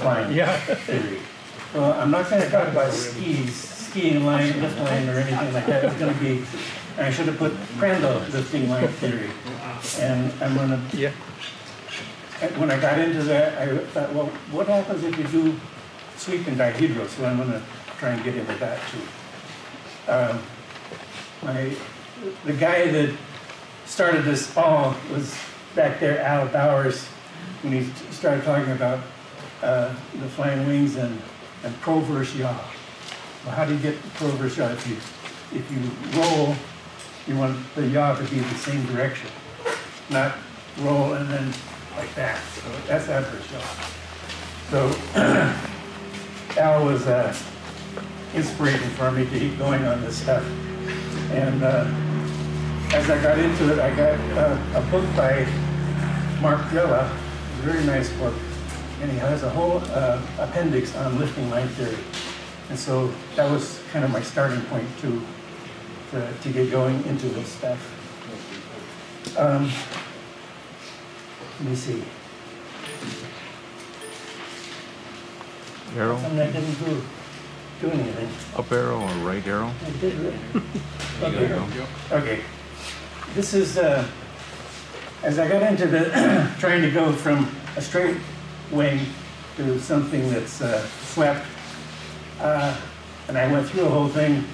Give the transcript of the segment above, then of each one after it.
flying Yeah. Well, I'm not gonna talk about skis, skiing line, lift line, or anything like that. It's gonna be, I should have put Prandtl lifting line theory. And I'm gonna, Yeah. when I got into that, I thought, well, what happens if you do sweep and dihedral? So I'm gonna try and get into that too. Um, My, the guy that started this all was back there, Al Bowers, when he started talking about uh, the flying wings and, and proverse yaw. Well, how do you get proverse yaw? If you, if you roll, you want the yaw to be in the same direction, not roll and then like that. So that's adverse yaw. So Al was uh, inspiration for me to keep going on this stuff. And uh, as I got into it, I got uh, a book by Mark Drela, a very nice book, and he has a whole uh, appendix on lifting line theory. And so that was kind of my starting point to, to, to get going into this stuff. Um, let me see. Arrow, Something I didn't do, do anything. up arrow or right arrow? I did really. There you Okay. go. Okay, this is, uh, as I got into the, trying to go from a straight wing to something that's uh, swept, uh, and I went through the whole thing,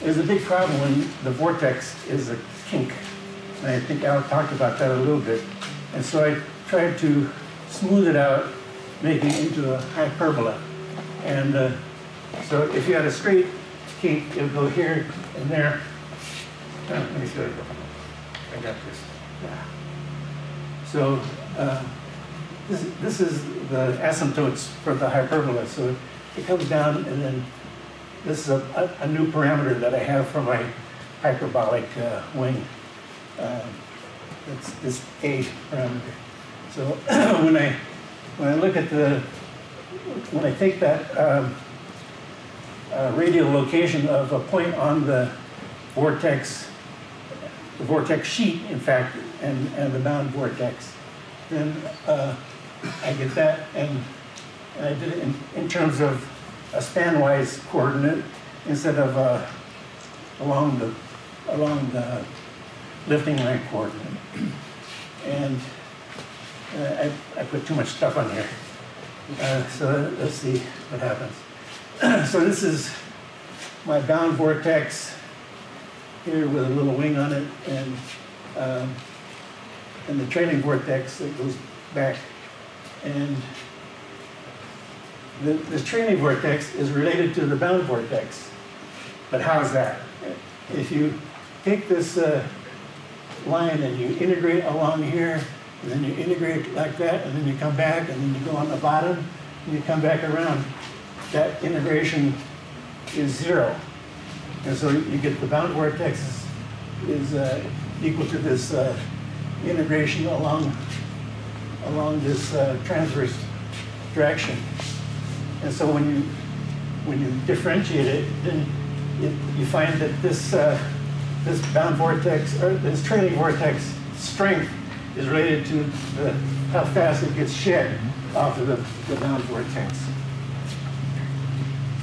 there's a big problem when the vortex is a kink. And I think Al talked about that a little bit. And so I tried to smooth it out, making it into a hyperbola. And uh, so if you had a straight kink, it would go here and there, uh, Let me see I got this. Yeah. So, uh, this, this is the asymptotes for the hyperbola. So it comes down and then this is a, a, a new parameter that I have for my hyperbolic uh, wing. Um, It's this A parameter. So when I, when I look at the, when I take that um, uh, radial location of a point on the vortex, the vortex sheet, in fact, and, and the bound vortex, then uh, I get that, and and I did it in, in terms of a span-wise coordinate instead of uh, along the along the lifting line coordinate. And uh, I, I put too much stuff on here. Uh, so let's see what happens. so this is my bound vortex here with a little wing on it and um, and the trailing vortex that goes back and the, the trailing vortex is related to the bound vortex. But how's that? If you take this uh, line and you integrate along here and then you integrate like that and then you come back and then you go on the bottom and you come back around that integration is zero. And so you get the bound vortex is, is uh, equal to this uh, integration along, along this uh, transverse direction. And so when you, when you differentiate it, then it, you find that this, uh, this bound vortex, or this trailing vortex strength is related to the, how fast it gets shed off of the, the bound vortex.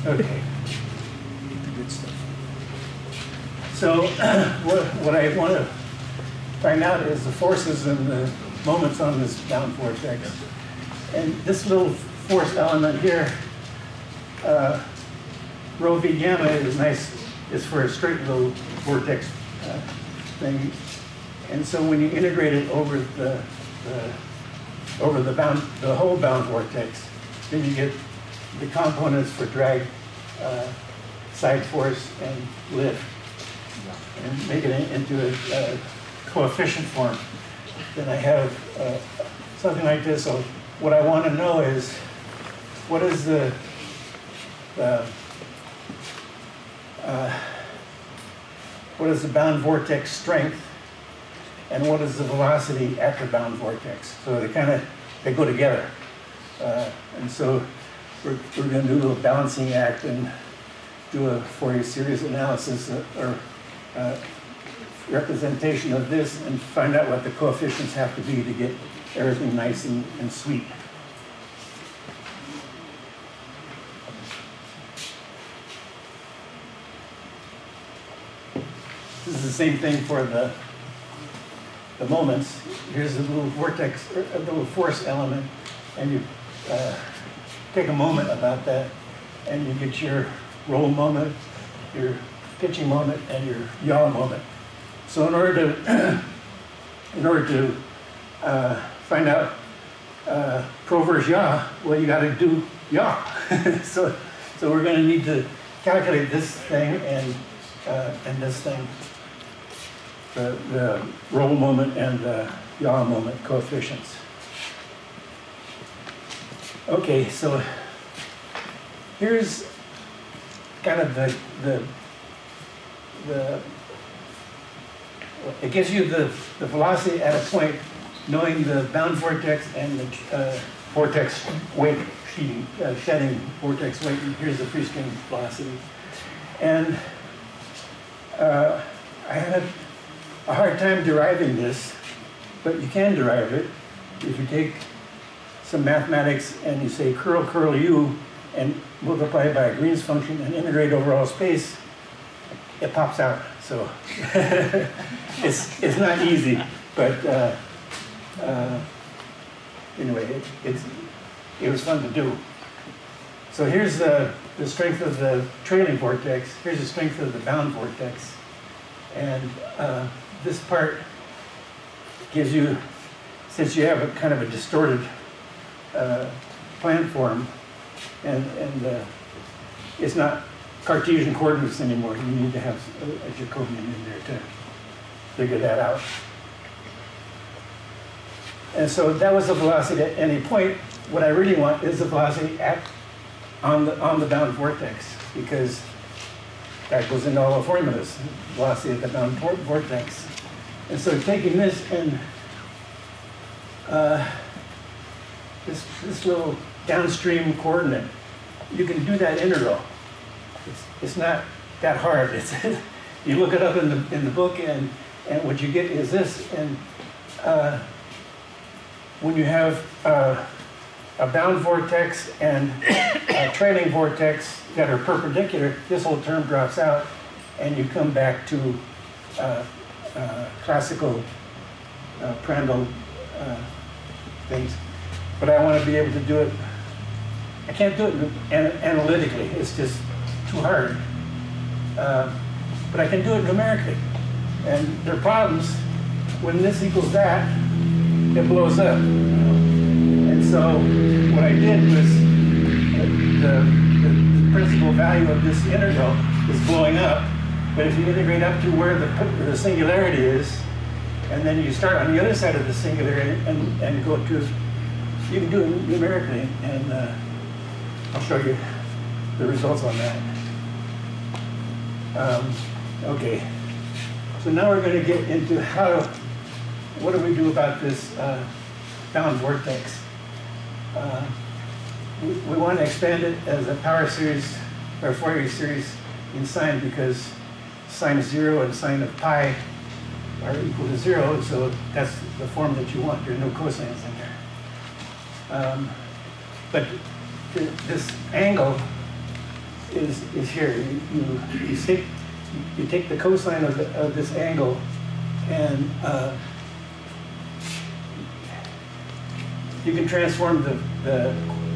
Okay. Good stuff. So what, what I want to find out is the forces and the moments on this bound vortex. And this little force element here, uh, rho v gamma is nice, is for a straight little vortex uh, thing. And so when you integrate it over the, the over the bound, the whole bound vortex, then you get the components for drag, uh, side force, and lift and make it into a, uh coefficient form, then I have uh, something like this. So what I want to know is what is the uh, uh, what is the bound vortex strength and what is the velocity at the bound vortex? So they kind of they go together. Uh, and so we're, we're going to do a little balancing act and do a Fourier series analysis uh, or uh, representation of this and find out what the coefficients have to be to get everything nice and, and sweet. This is the same thing for the, the moments. Here's a little vortex, a little force element, and you uh, take a moment about that, and you get your roll moment, your pitching moment, and your yaw moment. So in order to, in order to uh, find out uh, pro versus well, you got to do yaw. so, so we're going to need to calculate this thing and uh, and this thing, the, the roll moment and the yaw moment coefficients. Okay, so here's kind of the the the it gives you the, the velocity at a point knowing the bound vortex and the uh, vortex weight sheeting, uh, shedding vortex weight. And here's the free stream velocity. And uh, I had a hard time deriving this, but you can derive it if you take some mathematics and you say curl curl u and multiply by a Green's function and integrate over all space, it pops out. So it's, it's not easy, but uh, uh, anyway, it, it's, it was fun to do. So here's the, the strength of the trailing vortex. Here's the strength of the bound vortex. And uh, this part gives you, since you have a kind of a distorted uh, plan form, and, and uh, it's not Cartesian coordinates anymore. You need to have a, a Jacobian in there to figure that out. And so that was the velocity at any point. What I really want is the velocity at on the on the bound vortex because that goes into all the formulas. Velocity at the bound vor- vortex. And so taking this and uh, this this little downstream coordinate, you can do that integral. It's, it's not that hard. It's you look it up in the in the book and and what you get is this and. Uh, when you have uh, a bound vortex and a trailing vortex that are perpendicular, this whole term drops out, and you come back to uh, uh, classical uh, Prandtl uh, things. But I want to be able to do it. I can't do it analytically. It's just too hard. Uh, but I can do it numerically. And there are problems when this equals that it blows up. And so what I did was the, the, the principal value of this integral is blowing up. But if you integrate up to where the, the singularity is, and then you start on the other side of the singularity and, and go to, you can do it numerically, and uh, I'll show you the results on that. Um, okay, so now we're going to get into how what do we do about this uh, bound vortex? Uh, we, we want to expand it as a power series or Fourier series in sine because sine of zero and sine of pi are equal to zero, so that's the form that you want. There are no cosines in there. Um, but th this angle is, is here. You, you, you, take, you take the cosine of, the, of this angle and uh, you can transform the, the,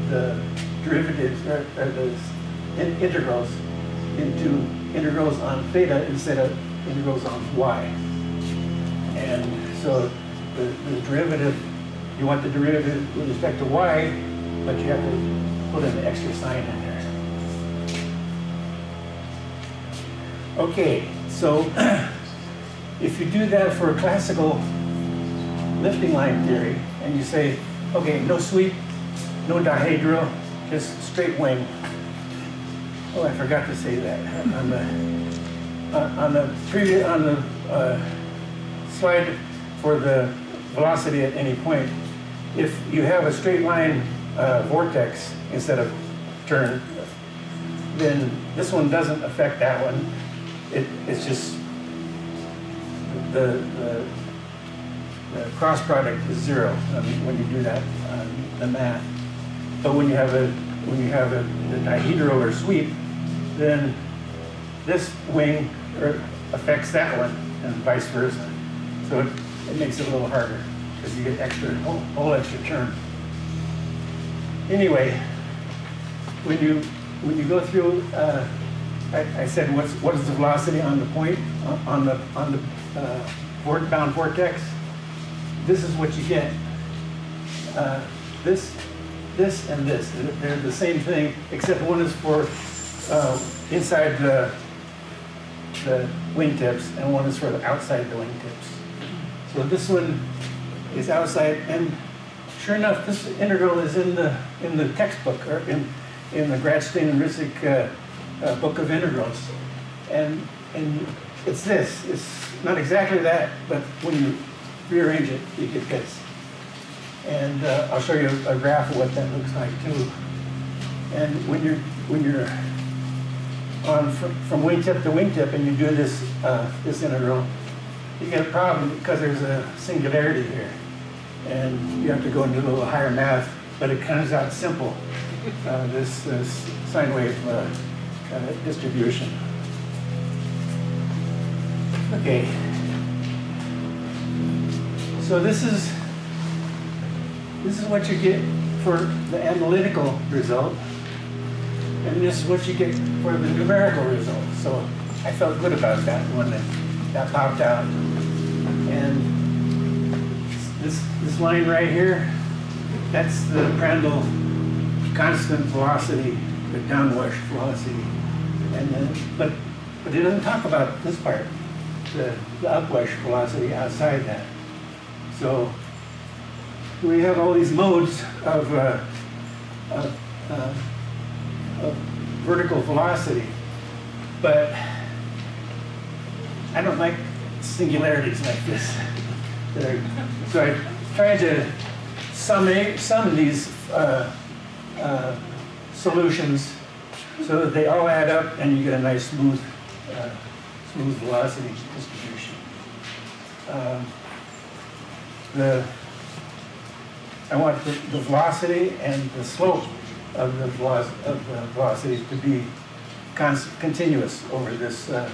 the derivatives or, or the in- integrals into integrals on theta instead of integrals on y. And so the, the derivative, you want the derivative with respect to y, but you have to put an extra sign in Okay, so if you do that for a classical lifting line theory, and you say, okay, no sweep, no dihedral, just straight wing. Oh, I forgot to say that on the uh, on the on the uh, slide for the velocity at any point. If you have a straight line uh, vortex instead of turn, then this one doesn't affect that one. It, it's just the, the the cross product is zero when you do that um, the math. But when you have a when you have a, a dihedral or sweep, then this wing or affects that one and vice versa. So it, it makes it a little harder because you get extra, whole, whole extra term. Anyway, when you, when you go through, uh, I, I said, what's, what is the velocity on the point, on- on the, on the, uh, bound vortex? This is what you get. Uh, This, this and this, they're- the same thing, except one is for, uh, inside the, the wingtips, and one is for the outside the wingtips. So this one is outside, and sure enough, this integral is in the, in the textbook, or in, in the Gradshteyn and Ryzhik, uh, uh, Book of Integrals. And, and it's this, it's not exactly that, but when you rearrange it, you get this. And, uh, I'll show you a graph of what that looks like too. And when you're, when you're on, from, from wingtip to wingtip and you do this, uh, this integral, you get a problem because there's a singularity here. And you have to go into a little higher math, but it comes out simple, uh, this, this sine wave, uh, distribution. Okay. So this is, this is what you get for the analytical result. And this is what you get for the numerical result. So I felt good about that when that, that popped out. And this, this line right here, that's the Prandtl constant velocity, the downwash velocity. And then, but, but it doesn't talk about this part, the, the upwash velocity outside that. So we have all these modes of, uh, of, uh, of vertical velocity, but I don't like singularities like this. So I tried to sum, sum these uh, uh, solutions so that they all add up and you get a nice smooth, uh, smooth velocity distribution. Um, The, I want the, the velocity and the slope of the of the velocity to be continuous over this uh,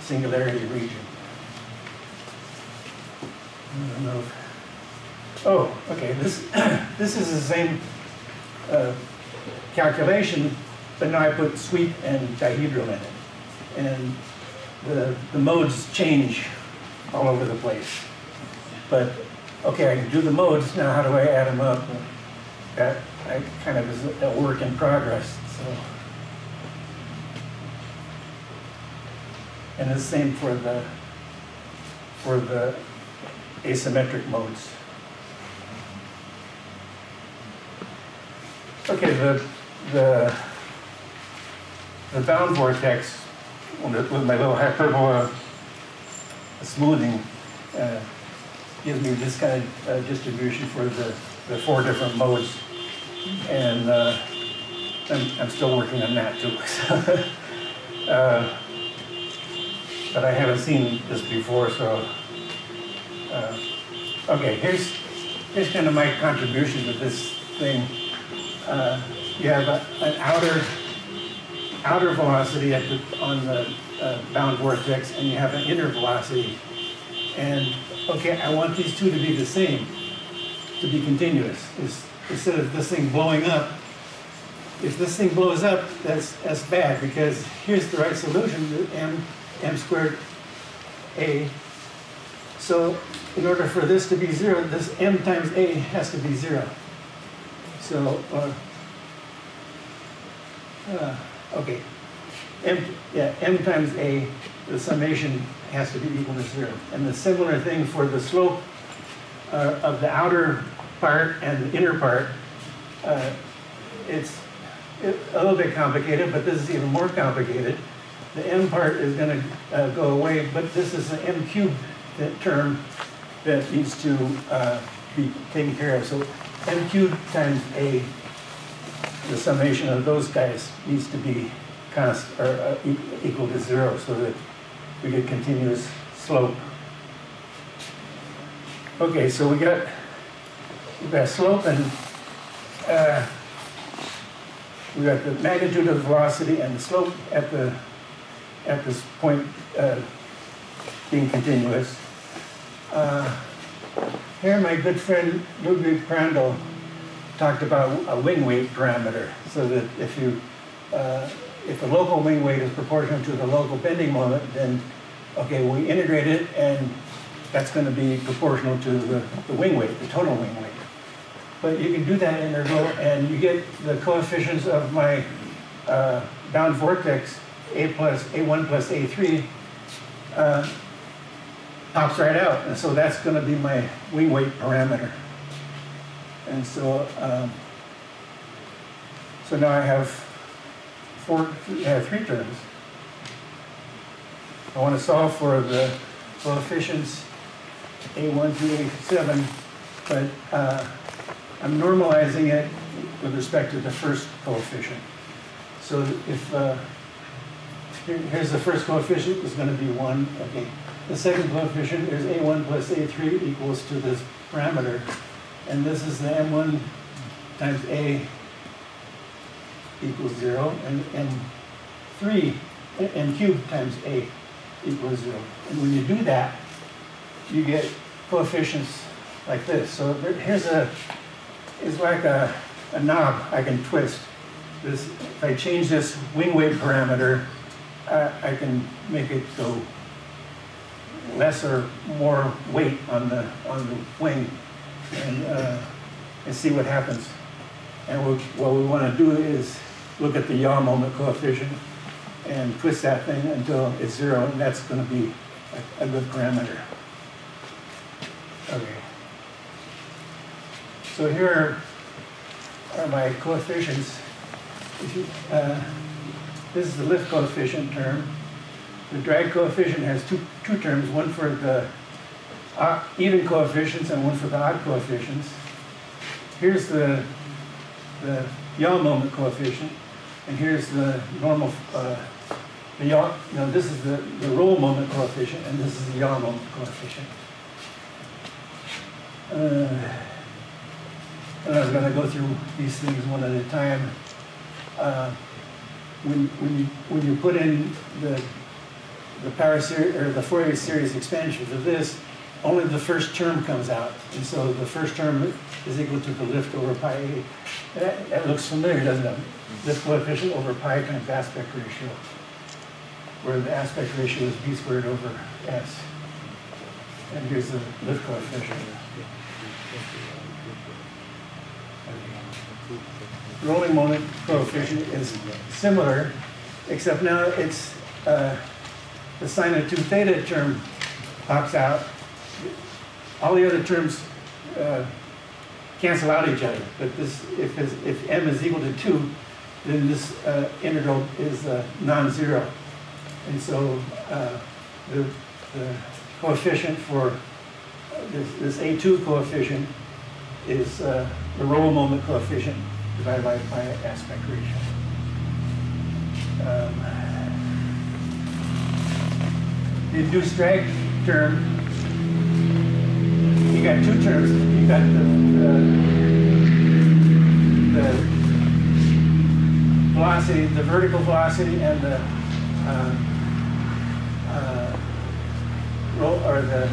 singularity region. Oh, okay, this, this is the same uh, calculation, but now I put sweep and dihedral in it. And the, the modes change all over the place. But, okay, I can do the modes, now how do I add them up? That, I kind of is a work in progress, so. And the same for the, for the asymmetric modes. Okay, the, the, the bound vortex with my little hyperbola smoothing uh, gives me this kind of uh, distribution for the, the four different modes. And uh, I'm, I'm still working on that too. Uh, But I haven't seen this before, so. uh, Okay, here's, here's kind of my contribution to this thing. Uh, You have a- an outer, outer velocity at the, on the uh, bound vortex, and you have an inner velocity. And, okay, I want these two to be the same, to be continuous. Is- Instead of this thing blowing up, if this thing blows up, that's, that's bad, because here's the right solution, m, m squared a. So in order for this to be zero, this m times a has to be zero. So, uh, uh, okay, m, yeah, m times a, the summation has to be equal to zero. And the similar thing for the slope uh, of the outer part and the inner part, uh, it's it- a little bit complicated, but this is even more complicated. The m part is going to go away, but this is an m cubed term that needs to uh, be taken care of. So m cubed times a, the summation of those guys needs to be const, or uh, equal to zero so that we get continuous slope. Okay, so we got, we got slope and uh, we got the magnitude of the velocity and the slope at the, at this point uh, being continuous. Uh, Here, my good friend Ludwig Prandtl talked about a wing weight parameter, so that if you, uh, if the local wing weight is proportional to the local bending moment, then, okay, we integrate it, and that's gonna be proportional to the, the wing weight, the total wing weight. But you can do that integral, and you get the coefficients of my uh, bound vortex, A plus, A1 plus A3, uh, pops right out, and so that's gonna be my wing weight parameter. And so, um, so now I have four, I have three terms. I want to solve for the coefficients A1 through A7, but uh, I'm normalizing it with respect to the first coefficient. So if, uh, here- here's the first coefficient, is gonna be one, okay. The second coefficient is A1 plus A3 equals to this parameter. And this is the M1 times A equals zero, and M3, M cubed times A equals zero. And when you do that, you get coefficients like this. So here's a, it's like a, a knob I can twist. This, if I change this wing weight parameter, I, I can make it go less or more weight on the, on the wing and, uh, and see what happens. And what, what we want to do is look at the yaw moment coefficient and twist that thing until it's zero, and that's going to be a, a good parameter. Okay. So here are my coefficients. You, uh, this is the lift coefficient term. The drag coefficient has two, two terms, one for the uh, even coefficients and one for the odd coefficients. Here's the, the yaw moment coefficient, and here's the normal, uh, the this is the, the roll moment coefficient, and this is the yaw moment coefficient. Uh, and I was gonna go through these things one at a time. Uh, When, when you, when you put in the, the power series, or the Fourier series expansions of this, only the first term comes out. And so the first term is equal to the lift over pi a. That, that looks familiar, doesn't it? Lift coefficient over pi times aspect ratio, where the aspect ratio is b squared over s. And here's the lift coefficient. Rolling moment coefficient is similar, except now it's, uh, the sine of two theta term pops out. All the other terms uh, cancel out each other, but this, if, if m is equal to two, then this uh, integral is uh, non-zero. And so uh, the the coefficient for this, this A2 coefficient is uh, the roll moment coefficient divided by, by aspect ratio. Um, The induced drag term, you got two terms. You got the, the, the velocity, the vertical velocity and the, uh, uh, roll, or the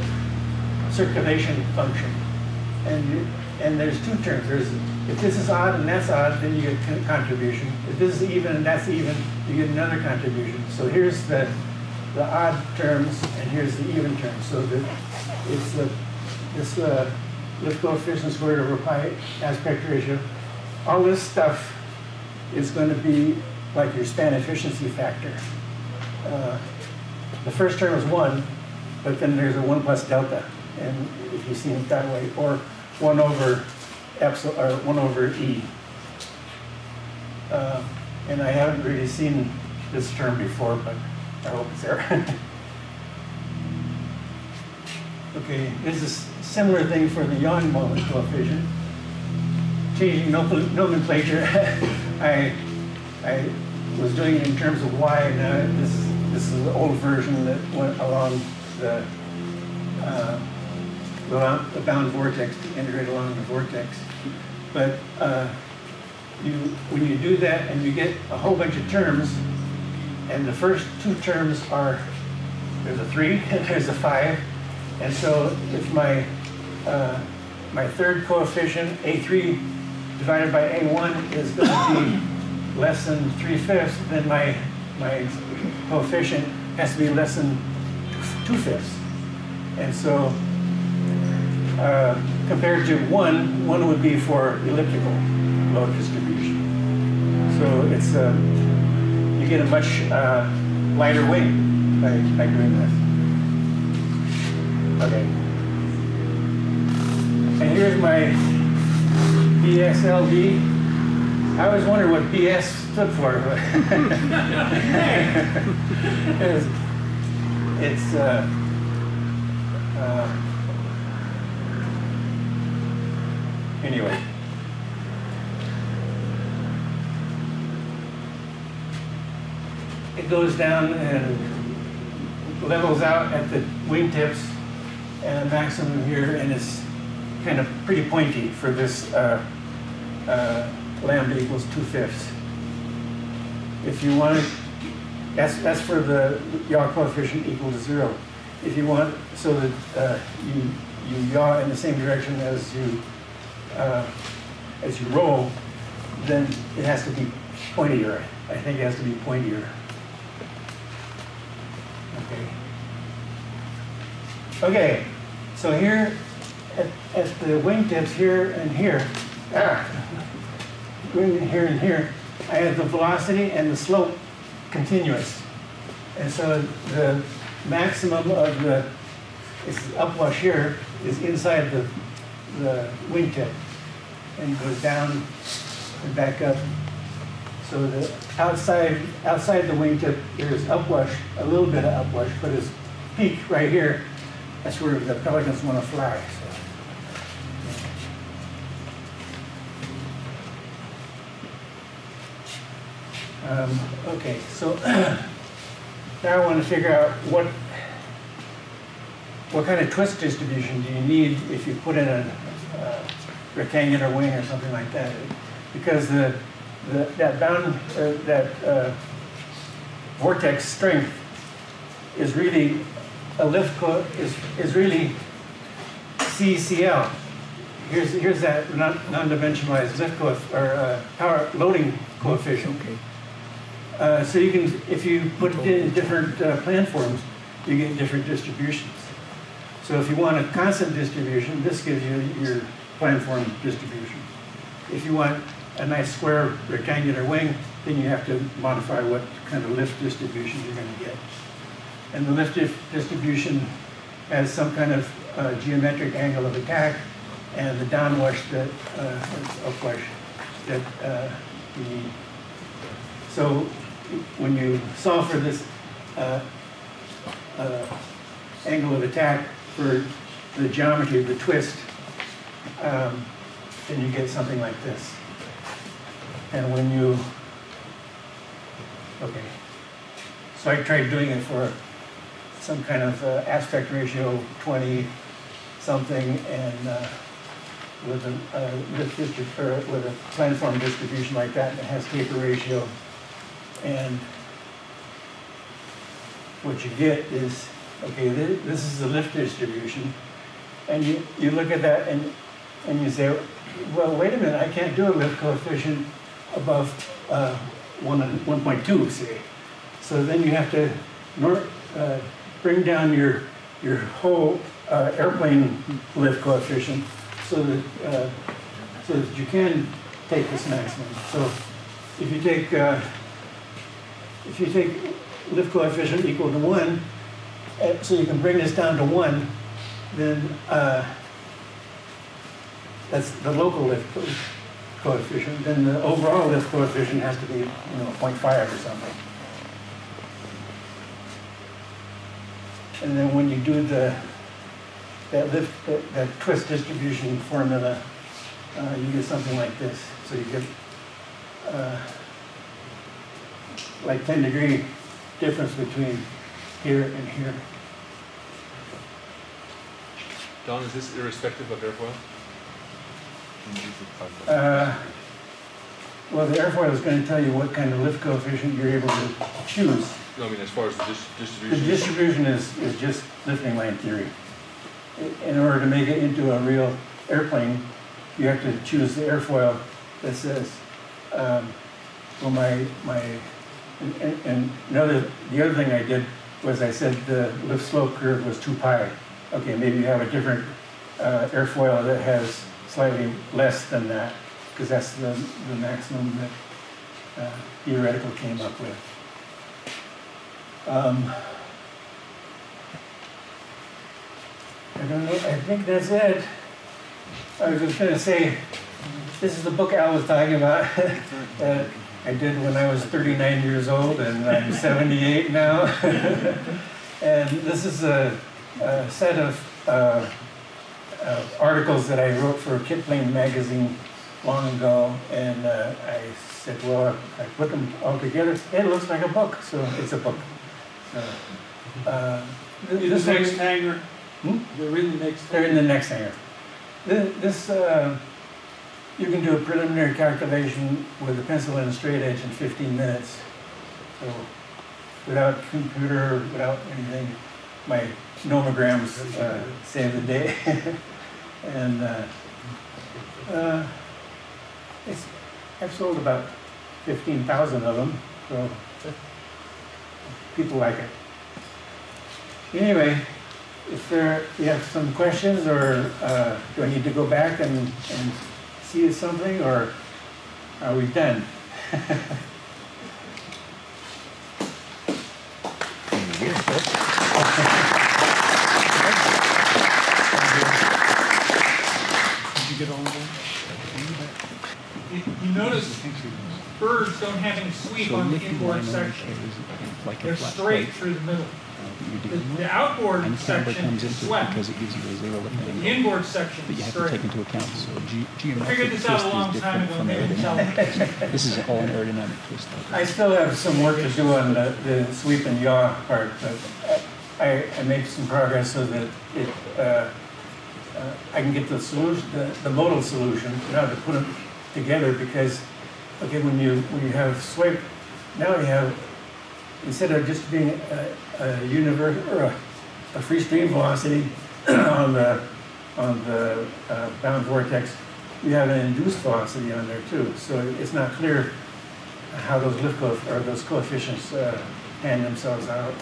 circulation function. And you, and there's two terms. There's, if this is odd and that's odd, then you get con- contribution. If this is even and that's even, you get another contribution. So here's the, the odd terms and here's the even terms. So the, it's the, this, uh, lift coefficient squared over pi aspect ratio. All this stuff is going to be like your span efficiency factor. Uh, The first term is one, but then there's a one plus delta, and if you see it that way, or one over epsilon, or one over e. Uh, And I haven't really seen this term before, but I hope it's there. Okay, this is a similar thing for the yawn moment coefficient. Changing nomenclature, I, I was doing it in terms of y, now this is, this is the old version that went along the, uh, the bound vortex, to integrate along the vortex. But uh, you, when you do that and you get a whole bunch of terms, and the first two terms are there's a three, and there's a five. And so if my, uh, my third coefficient, A3 divided by A1 is going to be less than 3 fifths, then my, my coefficient has to be less than 2 fifths. And so uh, compared to 1, 1 would be for elliptical load distribution. So it's, uh, you get a much uh, lighter wing by, by doing this. Okay. And here's my BSLD. I always wondered what BS stood for. but it's, it's uh, uh, anyway. It goes down and levels out at the wingtips and a maximum here, and it's kind of pretty pointy for this uh, uh, lambda equals 2 fifths. If you want, that's, that's for the yaw coefficient equal to zero. If you want, so that uh, you, you yaw in the same direction as you, uh, as you roll, then it has to be pointier. I think it has to be pointier. Okay. Okay, so here at, at the wingtips here and here, ah, here and here, I have the velocity and the slope continuous. And so the maximum of the, it's upwash here, is inside the, the wingtip and goes down and back up. So the outside, outside the wingtip, there's upwash, a little bit of upwash, but it's peak right here. That's where the pelicans want to fly. so. Um, okay, so now I want to figure out what what kind of twist distribution do you need if you put in a, uh rectangular wing or something like that? Because the, the that bound uh, that uh, vortex strength is really a lift is is really CCL. Here's here's that non non-dimensionalized lift co or uh, power loading coefficient. Okay. Uh, so you can, if you put it in different uh, plan forms, you get different distributions. So if you want a constant distribution, this gives you your plan form distribution. If you want a nice square rectangular wing, then you have to modify what kind of lift distribution you're going to get. And the lift distribution has some kind of uh, geometric angle of attack and the downwash that, uh, upwash that uh, you need. So when you solve for this uh, uh, angle of attack for the geometry of the twist, um, then you get something like this. And when you, okay, so I tried doing it for some kind of uh, aspect ratio 20 something and uh, with a, uh, or with a planform distribution like that, it has taper ratio. And what you get is, okay, thi- this is the lift distribution. And you, you look at that and, and you say, well, wait a minute, I can't do a lift coefficient above uh, one 1.2, say. So then you have to uh, bring down your, your whole uh, airplane lift coefficient so that, uh, so that you can take this maximum. So if you take, uh, if you take lift coefficient equal to one, uh, so you can bring this down to one, then uh, that's the local lift co- coefficient. Then the overall lift coefficient has to be, you know, 0.5 or something. And then when you do the, that lift, that, that twist distribution formula, uh, you get something like this. So you get, uh, like 10 degree difference between here and here. Don, is this irrespective of airfoil? Uh, Well, the airfoil is going to tell you what kind of lift coefficient you're able to choose. No, I mean, as far as the dis- The distribution. distribution is, is just lifting line theory. In order to make it into a real airplane, you have to choose the airfoil that says, um, well, my, my, and, and- and another, the other thing I did was I said the lift slope curve was two pi. Okay, maybe you have a different, uh, airfoil that has slightly less than that, because that's the, the maximum that uh, theoretical came up with. Um, I don't know, I think that's it. I was just gonna say, this is the book Al was talking about, that I did when I was thirty-nine years old, and I'm seventy-eight now. And this is a, a set of, uh, uh, articles that I wrote for Kitplanes magazine long ago, and, uh, I said, well, I put them all together, it looks like a book, so it's a book. Uh, th- In this the one- next hangar? Hmm? They're in the next. they're in the next hangar. This, this, uh, you can do a preliminary calculation with a pencil and a straight edge in fifteen minutes. So, without computer, without anything, my nomograms, uh, save the day. And, uh, uh, it's, I've sold about fifteen thousand of them, so people like it. Anyway, if there, you have some questions, or uh, do I need to go back and, and see something, or are we done? Did you get all of them? You you notice birds don't have any sweep on the inboard section. Like They're straight plate. through the middle. You The do the outboard and section comes is into it swept. because it gives you a zero lift The angle. inboard section But you is have to take straight. into account, so ge- I geometric figured twist this out a long is time different ago, from they didn't tell aerodynamic. This is all an aerodynamic twist. I still have some work to do on the, the sweep and yaw part, but I, I made some progress so that it, uh, uh, I can get the solution, the, the modal solution, now to put them together, because, okay, when you, when you have swipe, now you have, instead of just being a, a universe, or a, a free stream velocity on the, on the uh, bound vortex, you have an induced velocity on there too, so it's not clear how those lift coef, or those coefficients uh, hand themselves out.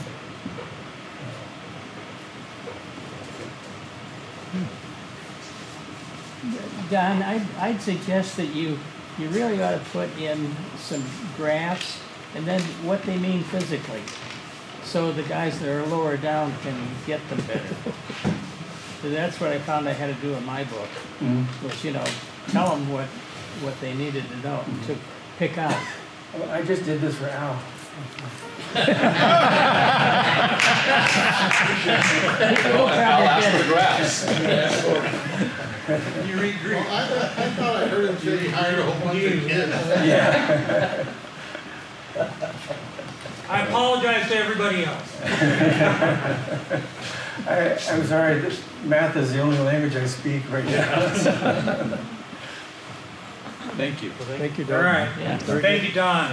Don, I'd, I'd suggest that you, you really ought to put in some graphs and then what they mean physically. So the guys that are lower down can get them better. So that's what I found I had to do in my book, Mhm. was, you know, tell them what, what they needed to know, to pick out. Well, I just did this for Al. We'll probably get- You read Greek. Well, I, I thought I heard him say he hired a whole bunch of kids. Yeah. I apologize to everybody else. I, I'm sorry, this, math is the only language I speak right now. Thank you. Thank you, Don. All right. Yeah. Thank you, Don.